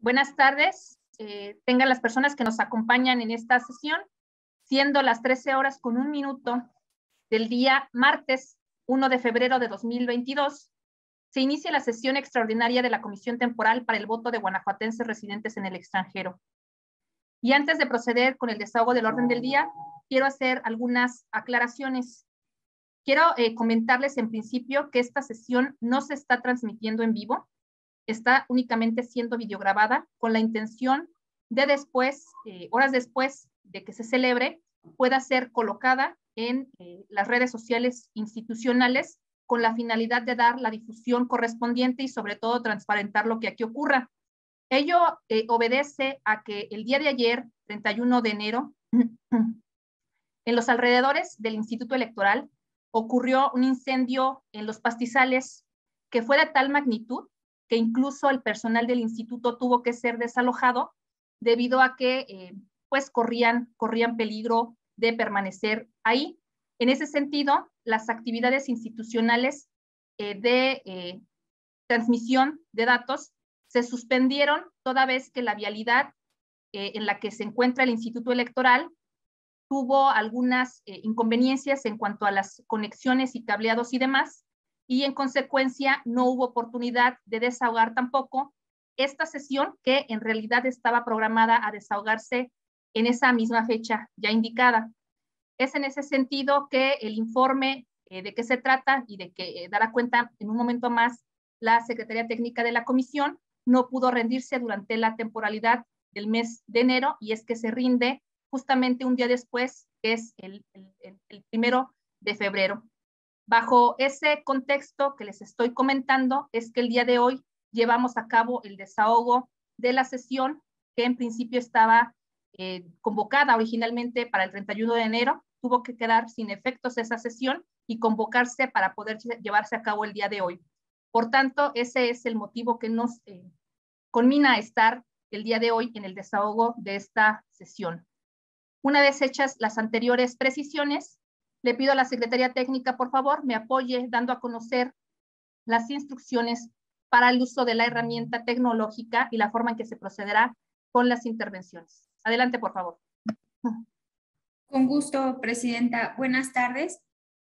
Buenas tardes. Eh, tengan las personas que nos acompañan en esta sesión, siendo las 13 horas con un minuto del día martes 1 de febrero de 2022, se inicia la sesión extraordinaria de la Comisión Temporal para el voto de guanajuatenses residentes en el extranjero. Y antes de proceder con el desahogo del orden del día, quiero hacer algunas aclaraciones. Quiero eh, comentarles en principio que esta sesión no se está transmitiendo en vivo, está únicamente siendo videograbada con la intención de después, eh, horas después de que se celebre, pueda ser colocada en eh, las redes sociales institucionales con la finalidad de dar la difusión correspondiente y sobre todo transparentar lo que aquí ocurra. Ello eh, obedece a que el día de ayer, 31 de enero, en los alrededores del Instituto Electoral ocurrió un incendio en los pastizales que fue de tal magnitud que incluso el personal del instituto tuvo que ser desalojado debido a que eh, pues corrían, corrían peligro de permanecer ahí. En ese sentido, las actividades institucionales eh, de eh, transmisión de datos se suspendieron toda vez que la vialidad en la que se encuentra el Instituto Electoral tuvo algunas inconveniencias en cuanto a las conexiones y cableados y demás, y en consecuencia no hubo oportunidad de desahogar tampoco esta sesión que en realidad estaba programada a desahogarse en esa misma fecha ya indicada. Es en ese sentido que el informe eh, de qué se trata y de que eh, dará cuenta en un momento más la Secretaría Técnica de la Comisión no pudo rendirse durante la temporalidad del mes de enero y es que se rinde justamente un día después, que es el primero de febrero. Bajo ese contexto que les estoy comentando, es que el día de hoy llevamos a cabo el desahogo de la sesión que en principio estaba eh, convocada originalmente para el 31 de enero, tuvo que quedar sin efectos esa sesión y convocarse para poder llevarse a cabo el día de hoy. Por tanto, ese es el motivo que nos eh, conmina a estar el día de hoy en el desahogo de esta sesión. Una vez hechas las anteriores precisiones, le pido a la Secretaría Técnica, por favor, me apoye dando a conocer las instrucciones para el uso de la herramienta tecnológica y la forma en que se procederá con las intervenciones. Adelante, por favor. Con gusto, Presidenta. Buenas tardes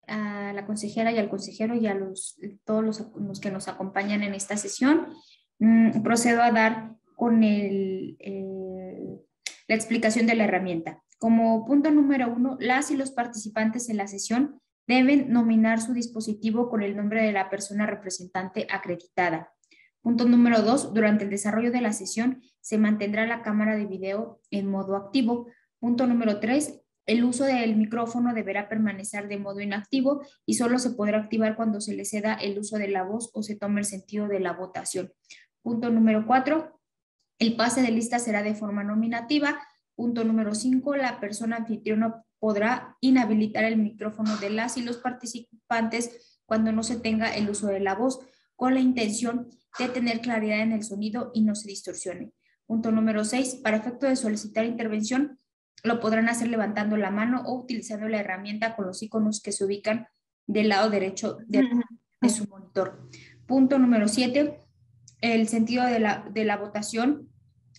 a la consejera y al consejero y a los, todos los, que nos acompañan en esta sesión. Mm, procedo a dar con el, la explicación de la herramienta. Como punto número uno, las y los participantes en la sesión deben nominar su dispositivo con el nombre de la persona representante acreditada. Punto número dos, durante el desarrollo de la sesión se mantendrá la cámara de video en modo activo. Punto número tres, el uso del micrófono deberá permanecer de modo inactivo y solo se podrá activar cuando se le ceda el uso de la voz o se tome el sentido de la votación. Punto número cuatro, el pase de lista será de forma nominativa Punto número 5, la persona anfitriona podrá inhabilitar el micrófono de las y los participantes cuando no se tenga el uso de la voz, con la intención de tener claridad en el sonido y no se distorsione. Punto número 6, para efecto de solicitar intervención, lo podrán hacer levantando la mano o utilizando la herramienta con los iconos que se ubican del lado derecho de, su monitor. Punto número 7, el sentido de la, de la votación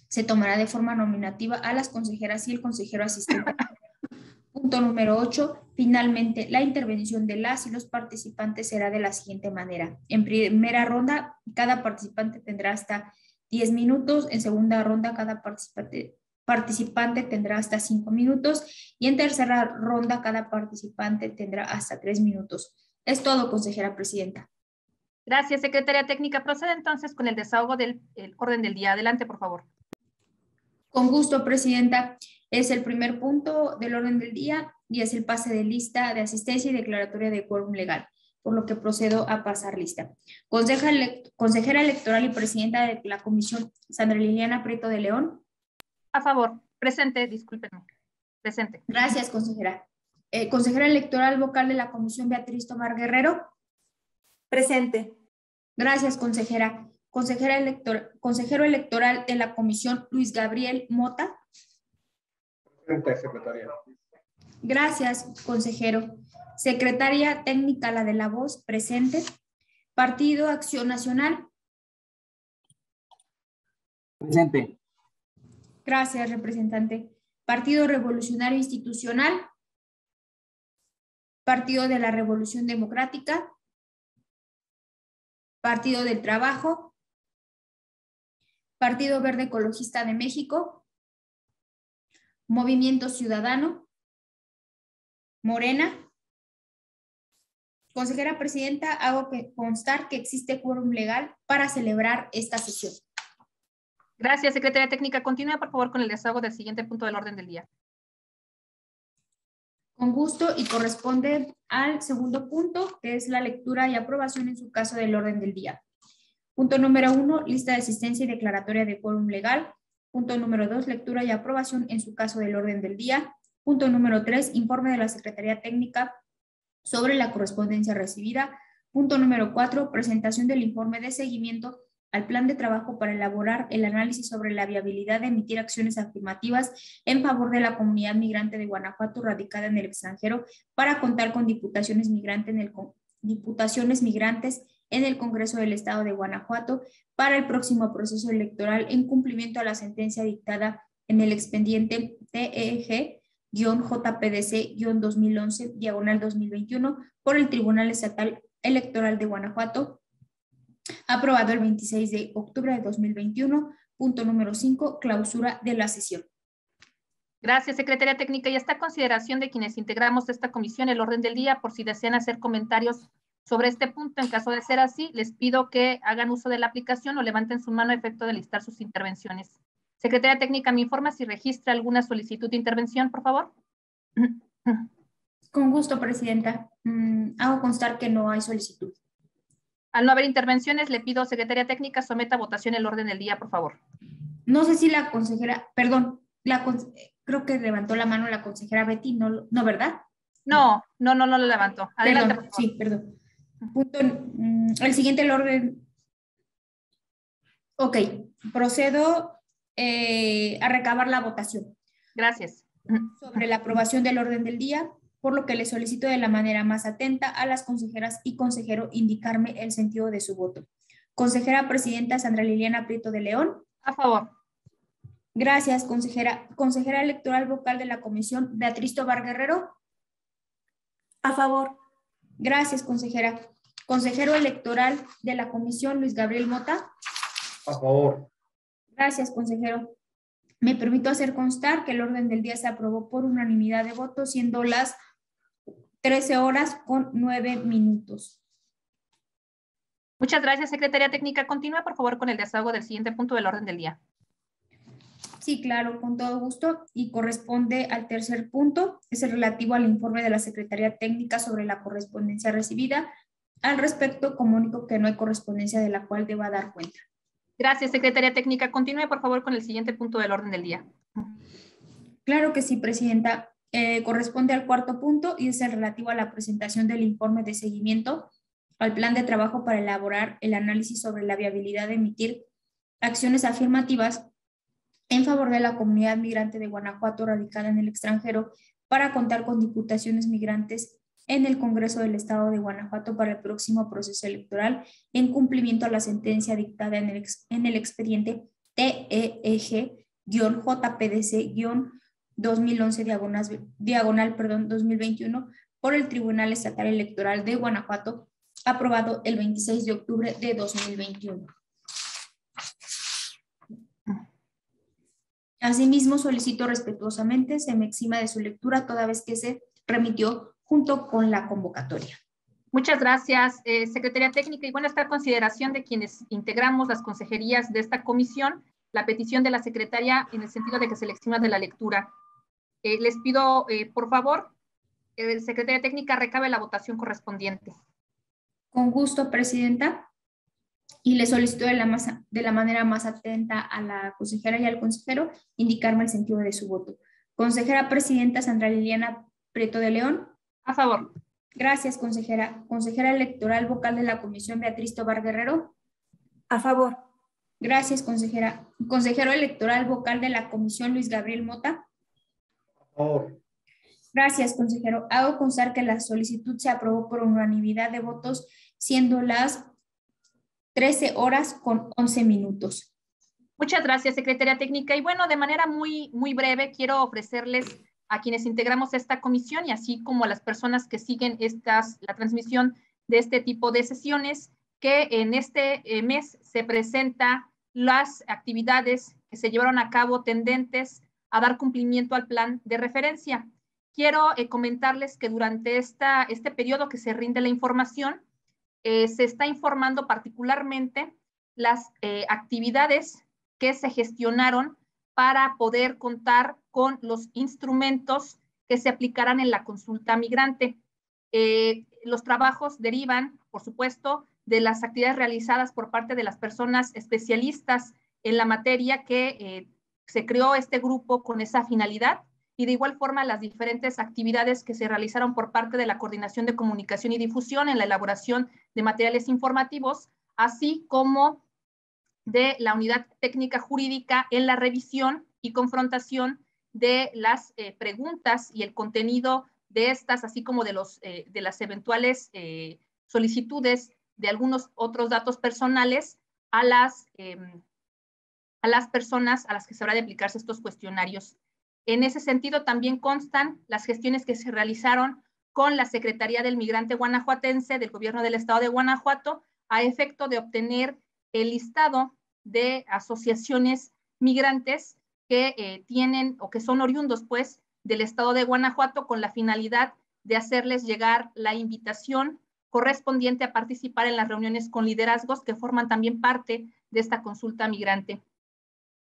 se tomará de forma nominativa a las consejeras y el consejero asistente. Punto número 8. Finalmente, la intervención de las y los participantes será de la siguiente manera. En primera ronda, cada participante tendrá hasta 10 minutos. En segunda ronda, cada participante, participante tendrá hasta 5 minutos. Y en tercera ronda, cada participante tendrá hasta 3 minutos. Es todo, consejera presidenta. Gracias, secretaria técnica. Procede entonces con el desahogo del orden del día. Adelante, por favor. Con gusto, Presidenta. Es el primer punto del orden del día y es el pase de lista de asistencia y declaratoria de quórum legal, por lo que procedo a pasar lista. consejera electoral y presidenta de la comisión, Sandra Liliana Prieto de León. A favor. Presente, discúlpenme. Presente. Gracias, consejera. Eh, consejera electoral vocal de la comisión, Beatriz Tomar Guerrero. Presente. Gracias, consejera consejero electoral de la comisión, Luis Gabriel Mota. Presente, secretaria. Gracias, consejero. Secretaria técnica, la de la voz, presente. Partido Acción Nacional. Presente. Gracias, representante. Partido Revolucionario Institucional. Partido de la Revolución Democrática. Partido del Trabajo. Partido Verde Ecologista de México. Movimiento Ciudadano. Morena. Consejera Presidenta, hago que constar que existe quórum legal para celebrar esta sesión. Gracias, Secretaria Técnica. Continúe, por favor, con el desahogo del siguiente punto del orden del día. Con gusto y corresponde al segundo punto, que es la lectura y aprobación en su caso del orden del día. Punto número uno, lista de asistencia y declaratoria de quórum legal. Punto número dos, lectura y aprobación en su caso del orden del día. Punto número tres, informe de la Secretaría Técnica sobre la correspondencia recibida. Punto número cuatro, presentación del informe de seguimiento al plan de trabajo para elaborar el análisis sobre la viabilidad de emitir acciones afirmativas en favor de la comunidad migrante de Guanajuato radicada en el extranjero para contar con diputaciones, migrante en el, diputaciones migrantes en el Congreso del Estado de Guanajuato para el próximo proceso electoral en cumplimiento a la sentencia dictada en el expediente TEG JPDC-2011, diagonal 2021, por el Tribunal Estatal Electoral de Guanajuato, aprobado el 26 de octubre de 2021, punto número 5, clausura de la sesión. Gracias, Secretaría Técnica. Y esta consideración de quienes integramos esta comisión, el orden del día, por si desean hacer comentarios sobre este punto. En caso de ser así, les pido que hagan uso de la aplicación o levanten su mano a efecto de listar sus intervenciones. Secretaría Técnica, ¿me informa si registra alguna solicitud de intervención, por favor? Con gusto, Presidenta. Mm, hago constar que no hay solicitud. Al no haber intervenciones, le pido, Secretaría Técnica, someta a votación el orden del día, por favor. No sé si la consejera, perdón, la, creo que levantó la mano la consejera Betty, ¿no, no verdad? No, no, no, no la levantó. Adelante, perdón, Sí, perdón. Punto, mm, el siguiente el orden. Ok, procedo eh, a recabar la votación. Gracias. Sobre la aprobación del orden del día, por lo que le solicito de la manera más atenta a las consejeras y consejero indicarme el sentido de su voto. Consejera Presidenta Sandra Liliana Prieto de León. A favor. Gracias, consejera. Consejera electoral vocal de la comisión, Beatriz Tobar Guerrero. A favor. Gracias, consejera. Consejero electoral de la comisión, Luis Gabriel Mota. A favor. Gracias, consejero. Me permito hacer constar que el orden del día se aprobó por unanimidad de votos, siendo las 13 horas con 9 minutos. Muchas gracias, Secretaría Técnica. Continúa, por favor, con el desahogo del siguiente punto del orden del día. Sí, claro, con todo gusto. Y corresponde al tercer punto, es el relativo al informe de la Secretaría Técnica sobre la correspondencia recibida. Al respecto, comunico que no hay correspondencia de la cual deba dar cuenta. Gracias, Secretaría Técnica. Continúe, por favor, con el siguiente punto del orden del día. Claro que sí, Presidenta. Eh, corresponde al cuarto punto y es el relativo a la presentación del informe de seguimiento al plan de trabajo para elaborar el análisis sobre la viabilidad de emitir acciones afirmativas en favor de la comunidad migrante de Guanajuato radicada en el extranjero para contar con diputaciones migrantes en el Congreso del Estado de Guanajuato para el próximo proceso electoral en cumplimiento a la sentencia dictada en el, en el expediente TEG-JPDC-2011 diagonal, diagonal perdón, 2021 por el Tribunal Estatal Electoral de Guanajuato, aprobado el 26 de octubre de 2021. Asimismo, solicito respetuosamente se me exima de su lectura toda vez que se remitió junto con la convocatoria. Muchas gracias, eh, Secretaría Técnica. Y bueno, esta consideración de quienes integramos las consejerías de esta comisión, la petición de la Secretaría en el sentido de que se le exima de la lectura. Eh, les pido, eh, por favor, Secretaría Técnica recabe la votación correspondiente. Con gusto, Presidenta. Y le solicito de la, más, de la manera más atenta a la consejera y al consejero indicarme el sentido de su voto. Consejera Presidenta Sandra Liliana Prieto de León. A favor. Gracias, consejera. Consejera electoral vocal de la Comisión, Beatriz Tobar Guerrero. A favor. Gracias, consejera. Consejero electoral vocal de la Comisión, Luis Gabriel Mota. A favor. Gracias, consejero. Hago constar que la solicitud se aprobó por unanimidad de votos, siendo las 13 horas con 11 minutos. Muchas gracias, Secretaria Técnica. Y bueno, de manera muy, muy breve, quiero ofrecerles a quienes integramos esta comisión y así como a las personas que siguen estas, la transmisión de este tipo de sesiones, que en este eh, mes se presenta las actividades que se llevaron a cabo tendentes a dar cumplimiento al plan de referencia. Quiero eh, comentarles que durante esta, este periodo que se rinde la información, eh, se está informando particularmente las actividades que se gestionaron para poder contar con los instrumentos que se aplicarán en la consulta migrante. Eh, los trabajos derivan, por supuesto, de las actividades realizadas por parte de las personas especialistas en la materia que eh, se creó este grupo con esa finalidad y de igual forma las diferentes actividades que se realizaron por parte de la Coordinación de Comunicación y Difusión en la elaboración de materiales informativos, así como de la unidad técnica jurídica en la revisión y confrontación de las eh, preguntas y el contenido de estas, así como de, los, eh, de las eventuales eh, solicitudes de algunos otros datos personales a las, em, a las personas a las que se habrá de aplicarse estos cuestionarios. En ese sentido, también constan las gestiones que se realizaron con la Secretaría del Migrante Guanajuatense del Gobierno del Estado de Guanajuato a efecto de obtener el listado de asociaciones migrantes que eh, tienen o que son oriundos, pues, del estado de Guanajuato con la finalidad de hacerles llegar la invitación correspondiente a participar en las reuniones con liderazgos que forman también parte de esta consulta migrante.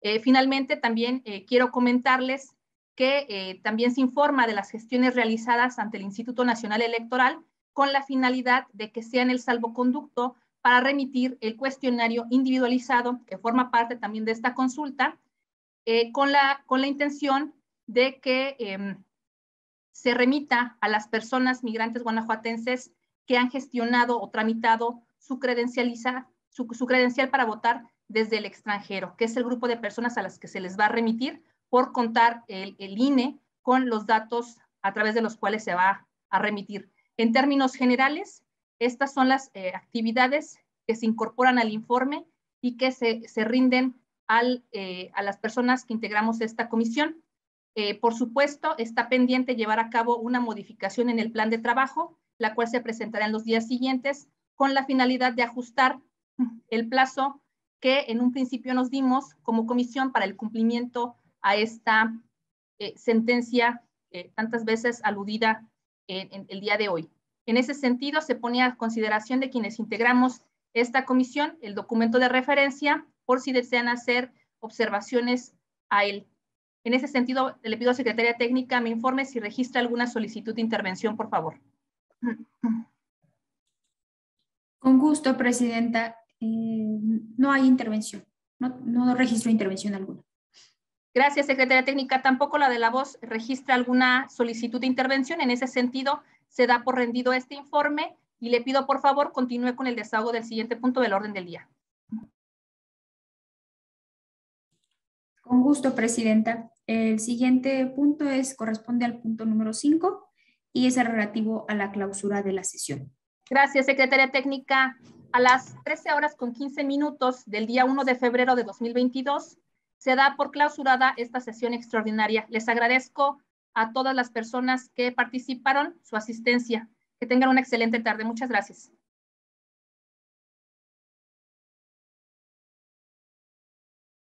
Eh, finalmente, también eh, quiero comentarles que también se informa de las gestiones realizadas ante el Instituto Nacional Electoral con la finalidad de que sean el salvoconducto para remitir el cuestionario individualizado que forma parte también de esta consulta, eh, con, la, con la intención de que em, se remita a las personas migrantes guanajuatenses que han gestionado o tramitado su, credencializa, su, credencial para votar desde el extranjero, que es el grupo de personas a las que se les va a remitir por contar el, el INE con los datos a través de los cuales se va a remitir. En términos generales, estas son las eh, actividades que se incorporan al informe y que se, rinden eh, a las personas que integramos esta comisión. Eh, por supuesto, está pendiente llevar a cabo una modificación en el plan de trabajo, la cual se presentará en los días siguientes con la finalidad de ajustar el plazo que en un principio nos dimos como comisión para el cumplimiento a esta sentencia tantas veces aludida en el día de hoy. En ese sentido, se pone a consideración de quienes integramos esta comisión el documento de referencia por si desean hacer observaciones a él. En ese sentido, le pido a Secretaría Técnica me informe si registra alguna solicitud de intervención, por favor. Con gusto, Presidenta. Eh, no hay intervención. No, no registro intervención alguna. Gracias, Secretaría Técnica. Tampoco la de la voz registra alguna solicitud de intervención. En ese sentido, se da por rendido este informe y le pido por favor continúe con el desahogo del siguiente punto del orden del día. Con gusto, Presidenta. El siguiente punto es, corresponde al punto número 5 y es el relativo a la clausura de la sesión. Gracias, Secretaria Técnica. A las 13 horas con 15 minutos del día 1 de febrero de 2022 se da por clausurada esta sesión extraordinaria. Les agradezco a todas las personas que participaron su asistencia. Que tengan una excelente tarde. Muchas gracias.